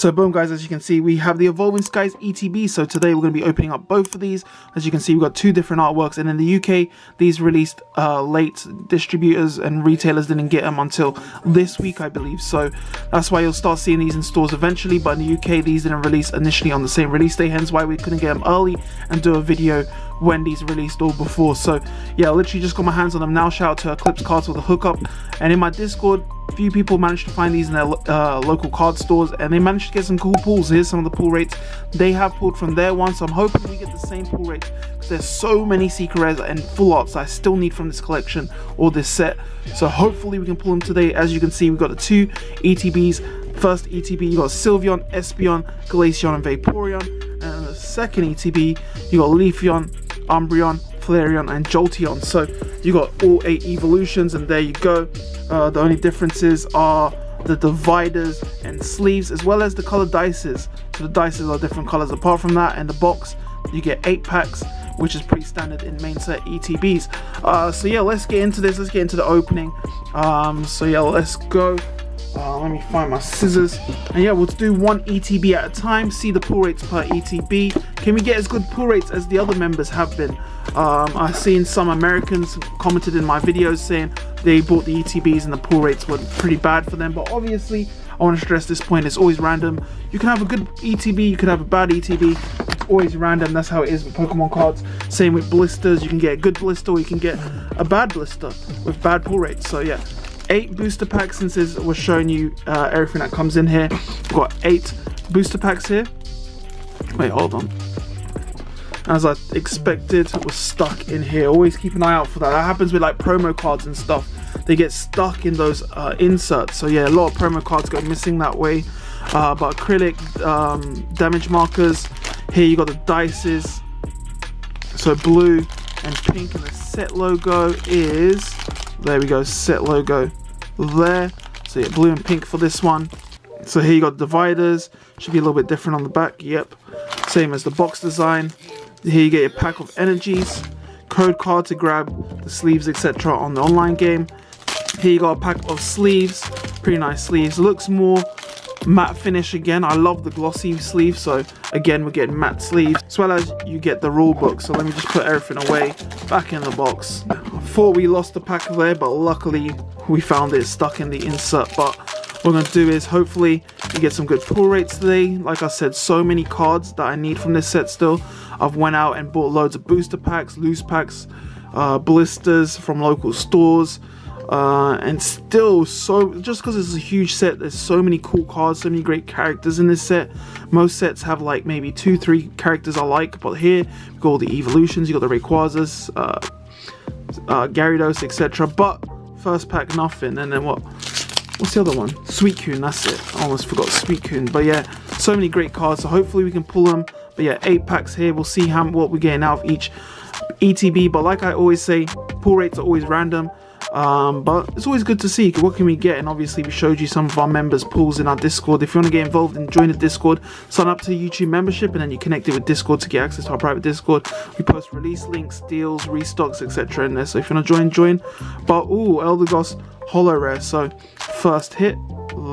So boom guys, as you can see, we have the Evolving Skies ETB. So today we're going to be opening up both of these. As you can see, we've got two different artworks. And in the UK, these released uh, late. Distributors and retailers didn't get them until this week, I believe. So that's why you'll start seeing these in stores eventually. But in the UK, these didn't release initially on the same release day. Hence why we couldn't get them early and do a video these released or before. So yeah, I literally just got my hands on them now. Shout out to Eclipse Cards for the hookup. And in my Discord, few people managed to find these in their uh, local card stores and they managed to get some cool pulls. Here's some of the pull rates they have pulled from their one. So I'm hoping we get the same pull rates because there's so many secret rares and full arts I still need from this collection or this set. So hopefully we can pull them today. As you can see, we've got the two ETBs. First ETB, you got Sylveon, Espeon, Glaceon, and Vaporeon. And the second ETB, you got Leafeon, Umbreon, Flareon, and Jolteon. So you got all eight evolutions, and there you go. Uh, the only differences are the dividers and sleeves, as well as the color dices. So the dices are different colors. Apart from that, in the box, you get eight packs, which is pretty standard in main set ETBs. Uh, so yeah, let's get into this. Let's get into the opening. Um, so yeah, let's go. Uh, let me find my scissors. And yeah, we'll do one ETB at a time, see the pull rates per ETB. Can we get as good pull rates as the other members have been? Um, I've seen some Americans commented in my videos saying they bought the ETBs and the pull rates were pretty bad for them. But obviously, I want to stress this point, it's always random. You can have a good ETB, you could have a bad ETB. It's always random, that's how it is with Pokemon cards. Same with blisters, you can get a good blister or you can get a bad blister with bad pull rates. So yeah, eight booster packs since we're showing you uh, everything that comes in here. We've got eight booster packs here. Wait, hold on. As I expected, it was stuck in here. Always keep an eye out for that. That happens with like promo cards and stuff. They get stuck in those uh, inserts. So yeah, a lot of promo cards go missing that way. Uh, but acrylic um, damage markers. Here you got the dices. So blue and pink and the set logo is there we go set logo there. So yeah, blue and pink for this one. So here you got dividers. Should be a little bit different on the back. Yep. Same as the box design. Here you get your pack of energies. Code card to grab the sleeves, etc. on the online game. Here you got a pack of sleeves. Pretty nice sleeves. Looks more matte finish again. I love the glossy sleeve. So again, we're getting matte sleeves. As well as you get the rule book. So let me just put everything away back in the box. Thought we lost the pack there, but luckily we found it stuck in the insert. But what I'm going to do is hopefully we get some good pull rates today. Like I said, so many cards that I need from this set still. I've went out and bought loads of booster packs, loose packs, uh, blisters from local stores. Uh, and still so just because it's a huge set there's so many cool cards so many great characters in this set most sets have like maybe two three characters i like but here we've got all the evolutions you got the rayquazas uh, uh gyarados etc but first pack nothing. And then what? What's the other one? Suicune that's it. I almost forgot Suicune but yeah so many great cards so hopefully we can pull them. But yeah eight packs here we'll see how what we're getting out of each etb but like i always say pull rates are always random um, but it's always good to see what can we get and obviously we showed you some of our members pools in our discord. If you want to get involved and join the discord. Sign up to youtube membership and then you connect it with discord to get access to our private discord. We post release links deals restocks etc in there so if you want to join join. But oh eldegoss holo rare so first hit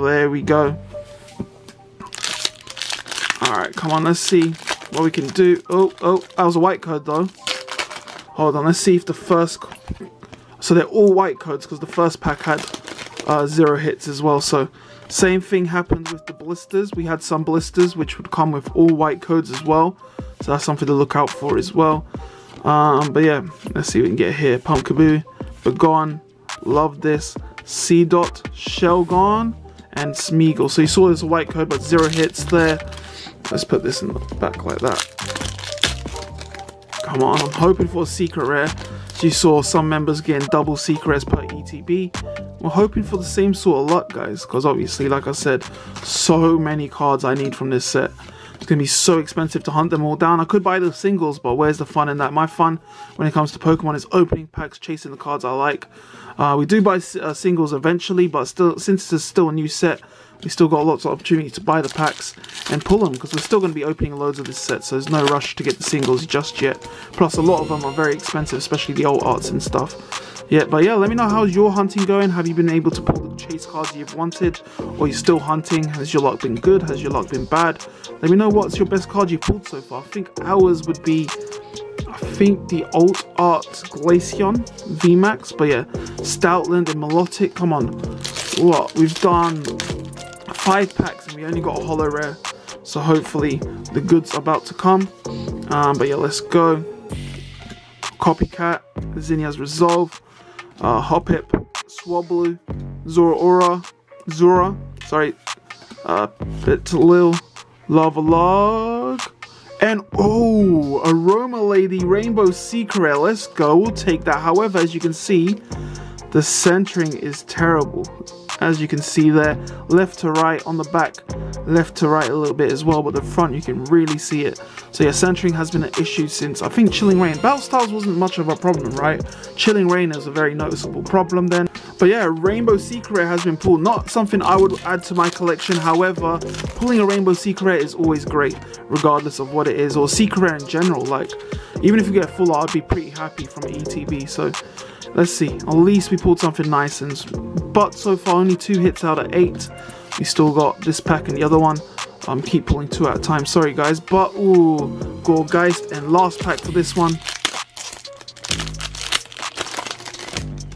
there we go. All right come on let's see what we can do. Oh oh that was a white code though. Hold on let's see if the first so they're all white codes because the first pack had uh, zero hits as well. So same thing happened with the blisters. We had some blisters which would come with all white codes as well. So that's something to look out for as well. Um, but yeah, let's see what we can get here. Pumpkaboo, Bagon, love this. Seedot, Shelgon, and Smeargle. So you saw there's a white code but zero hits there. Let's put this in the back like that. Come on, I'm hoping for a secret rare you saw some members getting double secrets per ETB. We're hoping for the same sort of luck, guys, because obviously, like I said, so many cards I need from this set. It's going to be so expensive to hunt them all down. I could buy the singles, but where's the fun in that? My fun when it comes to Pokemon is opening packs, chasing the cards I like. Uh, we do buy uh, singles eventually, but still, since it's still a new set, we still got lots of opportunity to buy the packs and pull them because we're still going to be opening loads of this set so there's no rush to get the singles just yet. Plus a lot of them are very expensive especially the old arts and stuff. Yeah but yeah let me know how's your hunting going. Have you been able to pull the chase cards you've wanted or you're still hunting? Has your luck been good? Has your luck been bad? Let me know what's your best card you've pulled so far. I think ours would be think the Alt Art Glaceon VMAX, but yeah, Stoutland and Milotic, come on. What, we've done five packs and we only got a holo rare, so hopefully the goods are about to come. Um, but yeah, let's go. Copycat, Zinnia's Resolve, uh, Hoppip, Swablu, Zora Zora, sorry, uh, Bitlil, Lava Log, and oh, Aroma Lady Rainbow Secret. Let's go. We'll take that. However, as you can see, the centering is terrible. As you can see there, left to right on the back, left to right a little bit as well, but the front you can really see it. So yeah, centering has been an issue since, I think Chilling Reign Battle Styles wasn't much of a problem, right? Chilling Reign is a very noticeable problem then. But yeah, Rainbow Secret has been pulled. Not something I would add to my collection, however, pulling a Rainbow Secret is always great, regardless of what it is, or Secret in general. Like, even if you get full art, I'd be pretty happy from ETB. So let's see. At least we pulled something nice and but so far only two hits out of eight. We still got this pack and the other one. Um, keep pulling two at a time. Sorry guys, but ooh, Gourgeist and last pack for this one.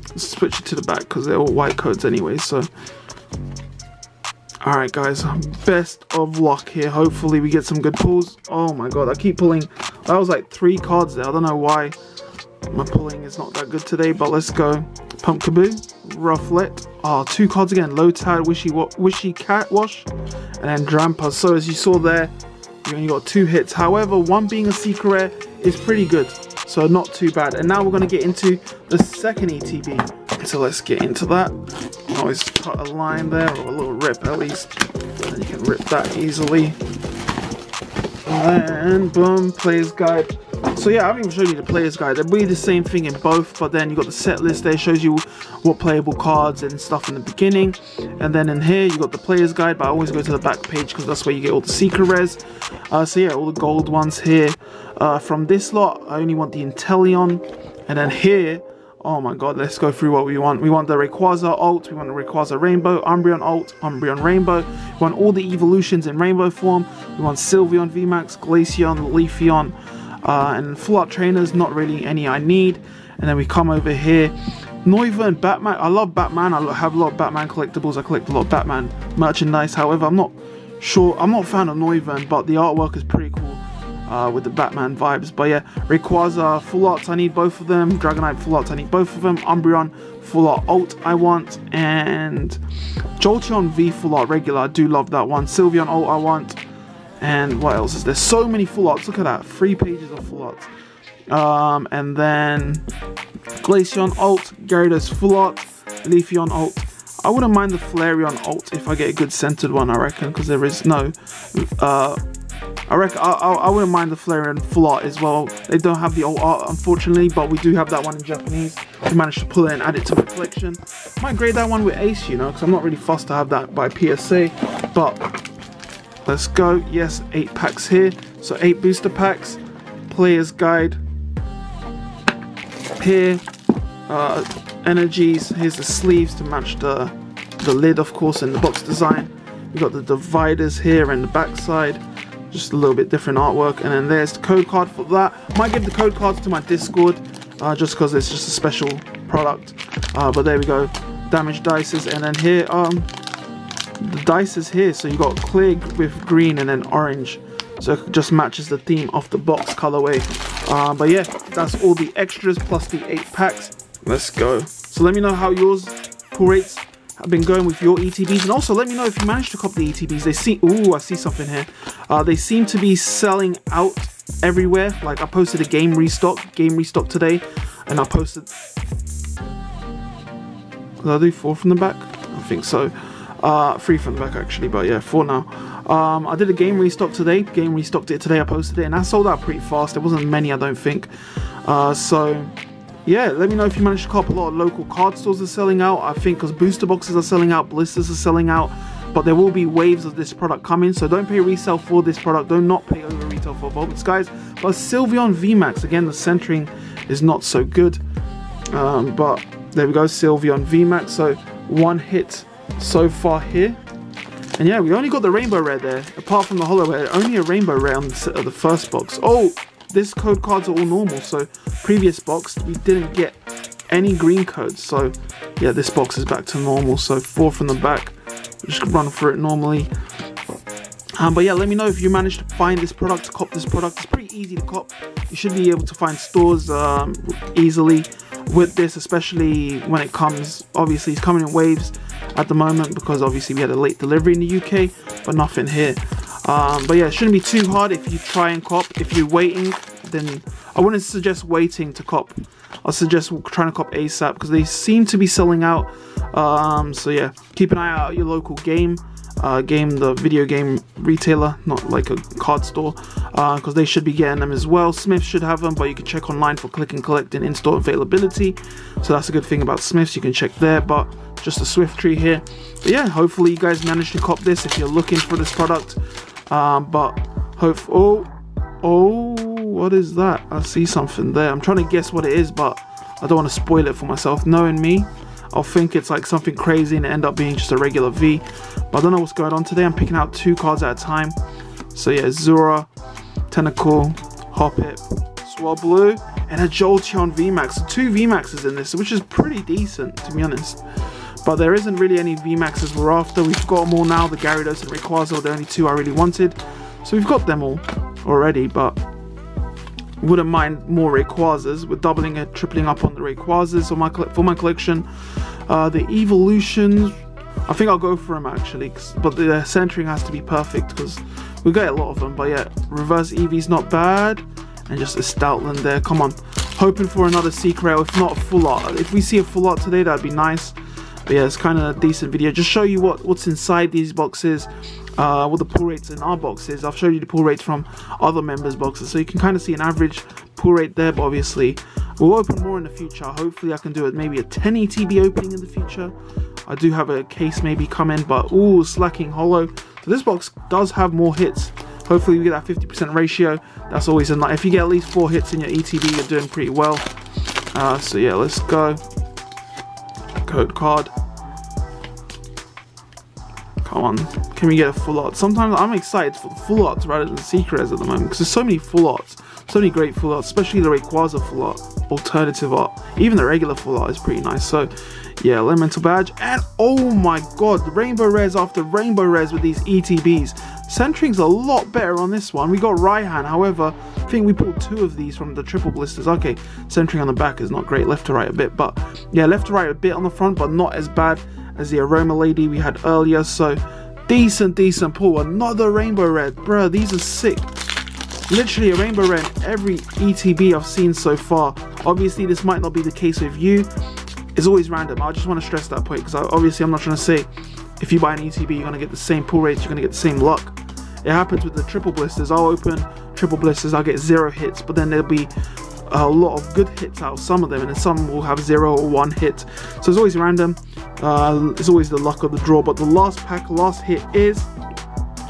Let's switch it to the back because they're all white codes anyway. So, all right, guys, best of luck here. Hopefully we get some good pulls. Oh my god, I keep pulling. That was like three cards there. I don't know why my pulling is not that good today, but let's go. Pumpkaboo, Rufflet. Oh, two cards again. Low Tide, Wishy, Wishy Cat Wash, and then Drampa. So as you saw there, you only got two hits. However, one being a secret rare is pretty good. So not too bad. And now we're going to get into the second ETB. So let's get into that. Always cut a line there, or a little rip at least. And you can rip that easily. And boom, player's guide. So yeah, I haven't even shown you the player's guide. They're really the same thing in both, but then you got the set list there, shows you what playable cards and stuff in the beginning. And then in here, you got the player's guide, but I always go to the back page because that's where you get all the secret res. Uh, so yeah, all the gold ones here. Uh, from this lot, I only want the Inteleon. And then here, oh my god, let's go through what we want. We want the Rayquaza alt, we want the Rayquaza Rainbow, Umbreon alt, Umbreon Rainbow. We want all the evolutions in Rainbow form. We want Sylveon VMAX, Glaceon, Leafeon, uh, and full art trainers, not really any I need. And then we come over here. And Batman. I love Batman. I have a lot of Batman collectibles. I collect a lot of Batman merchandise. However, I'm not sure. I'm not a fan of Noivern, but the artwork is pretty cool uh, with the Batman vibes. But yeah, Rayquaza full arts. I need both of them. Dragonite full arts. I need both of them. Umbreon full art alt. I want and Jolteon V full art regular. I do love that one. Sylveon alt. I want. And what else is there? So many full arts. Look at that. Three pages of full arts. Um, and then Glaceon alt, Gyarados full art, Leafeon alt. I wouldn't mind the Flareon alt if I get a good centered one, I reckon, because there is no. Uh, I reckon I, I, I, wouldn't mind the Flareon full art as well. They don't have the alt art, unfortunately, but we do have that one in Japanese. We managed to pull it and add it to my collection. Might grade that one with Ace, you know, because I'm not really fussed to have that by PSA, but Let's go. Yes, eight packs here. So eight booster packs. Player's guide. Here. Uh, energies. Here's the sleeves to match the, the lid, of course, in the box design. We've got the dividers here and the back side. Just a little bit different artwork. And then there's the code card for that. Might give the code cards to my Discord. Uh, just because it's just a special product. Uh, but there we go. Damage dices. And then here, um, the dice is here so you got clear with green and then orange. So it just matches the theme of the box colorway. Uh, but yeah that's all the extras plus the eight packs. Let's go. So let me know how yours pull rates have been going with your ETBs and also let me know if you managed to cop the ETBs they see oh I see something here. Uh, they seem to be selling out everywhere. Like I posted a game restock game restock today and I posted did I do four from the back? I think so uh, three from the back actually, but yeah, four now. Um, I did a game restock today. Game restocked it today. I posted it, and I sold out pretty fast. There wasn't many, I don't think. Uh, so yeah, let me know if you managed to cop. A lot of local card stores are selling out. I think because booster boxes are selling out, blisters are selling out. but there will be waves of this product coming. So don't pay resale for this product. Do not not pay over retail for Evolving guys. But Sylveon VMAX, again, the centering is not so good. Um, but there we go, Sylveon VMAX. So one hit so far here. And yeah, we only got the rainbow rare there. Apart from the holo rare, only a rainbow rare on the, the first box. Oh, this code cards are all normal. So previous box, we didn't get any green codes. So yeah, this box is back to normal. So four from the back. Just run through it normally. Um, but yeah, let me know if you managed to find this product, cop this product. It's pretty easy to cop. You should be able to find stores um, easily with this, especially when it comes. Obviously, it's coming in waves at the moment because obviously we had a late delivery in the UK, but nothing here. Um, but yeah, it shouldn't be too hard if you try and cop. If you're waiting, then I wouldn't suggest waiting to cop. I suggest trying to cop ASAP because they seem to be selling out. Um, so yeah, keep an eye out your local game uh, game, the video game retailer, not like a card store, because uh, they should be getting them as well. Smith should have them, but you can check online for click and collect and in-store availability. So that's a good thing about Smiths, you can check there, but just a Swift tree here. But yeah, hopefully you guys managed to cop this if you're looking for this product. Um, but hope, oh, oh, what is that? I see something there. I'm trying to guess what it is, but I don't want to spoil it for myself. Knowing me, I'll think it's like something crazy and end up being just a regular V. But I don't know what's going on today. I'm picking out two cards at a time. So yeah, Zora, Tentacool, Hoppip, Swablu, and a Jolteon VMAX. Two VMAXs in this, which is pretty decent to be honest. But there isn't really any VMAXs we're after. We've got them all now. The Gyarados and Rayquaza are the only two I really wanted. So we've got them all already, but wouldn't mind more Rayquazas. We're doubling and tripling up on the Rayquazas for my, for my collection. Uh, the Evolutions, I think I'll go for them actually, but the centering has to be perfect because we get a lot of them. But yeah, reverse Eevee's not bad, and just a Stoutland there. Come on, hoping for another secret, if not a full art. If we see a full art today, that'd be nice. But yeah, it's kind of a decent video. Just show you what what's inside these boxes uh, what the pull rates in our boxes. I've showed you the pull rates from other members' boxes, so you can kind of see an average pull rate there. But obviously, we'll open more in the future. Hopefully, I can do it maybe a 10 ETB opening in the future. I do have a case maybe coming, but ooh, Slaking holo. So this box does have more hits. Hopefully, we get that 50% ratio. That's always a nice. If you get at least four hits in your ETB, you're doing pretty well. Uh, so yeah, let's go. Code card. Come on, can we get a full art? Sometimes I'm excited for full arts rather than secrets at the moment because there's so many full arts, so many great full arts, especially the Rayquaza full art, alternative art. Even the regular full art is pretty nice. So yeah, elemental badge and oh my god, the rainbow rares after rainbow rares with these ETBs. Centering's a lot better on this one. We got Raihan, however, I think we pulled two of these from the triple blisters. Okay, centering on the back is not great, left to right a bit, but yeah, left to right a bit on the front, but not as bad as the aroma lady we had earlier. So decent, decent pull. Another rainbow red. Bruh, these are sick. Literally a rainbow red every ETB I've seen so far. Obviously, this might not be the case with you. It's always random. I just want to stress that point because obviously I'm not trying to say if you buy an ETB, you're going to get the same pull rates, you're going to get the same luck. It happens with the triple blisters. I'll open triple blisters, I'll get zero hits, but then there'll be a lot of good hits out of some of them, and then some will have zero or one hit. So it's always random. Uh, it's always the luck of the draw. But the last pack, last hit is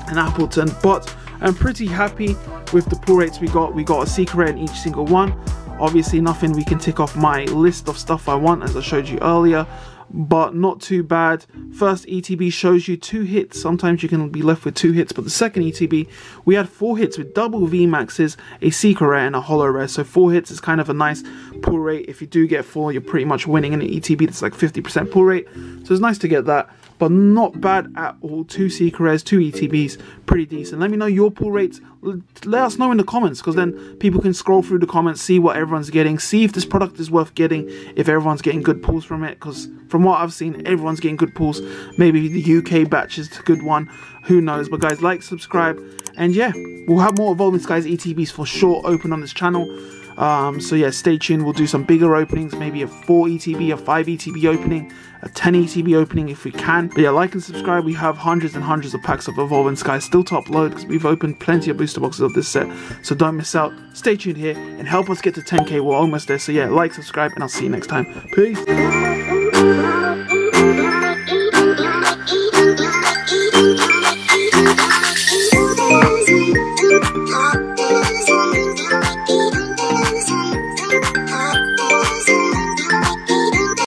an Appletun. But I'm pretty happy with the pull rates we got. We got a secret in each single one. Obviously, nothing we can tick off my list of stuff I want, as I showed you earlier but not too bad. First ETB shows you two hits. Sometimes you can be left with two hits, but the second ETB, we had four hits with double VMAXs, a secret rare, and a holo rare. So four hits is kind of a nice pull rate. If you do get four, you're pretty much winning in an ETB that's like 50% pull rate. So it's nice to get that but not bad at all. Two Secrets, two ETBs, pretty decent. Let me know your pull rates. Let us know in the comments because then people can scroll through the comments, see what everyone's getting, see if this product is worth getting, if everyone's getting good pulls from it. Because from what I've seen, everyone's getting good pulls. Maybe the UK batch is a good one. Who knows? But guys, like, subscribe, and yeah, we'll have more Evolving Skies ETBs for sure open on this channel. Um, so yeah, stay tuned. We'll do some bigger openings, maybe a 4 ETB, a 5 ETB opening, a 10 ETB opening if we can. But yeah, like and subscribe. We have hundreds and hundreds of packs of Evolving Sky still to upload because we've opened plenty of booster boxes of this set. So don't miss out. Stay tuned here and help us get to 10k. We're almost there. So yeah, like, subscribe, and I'll see you next time. Peace.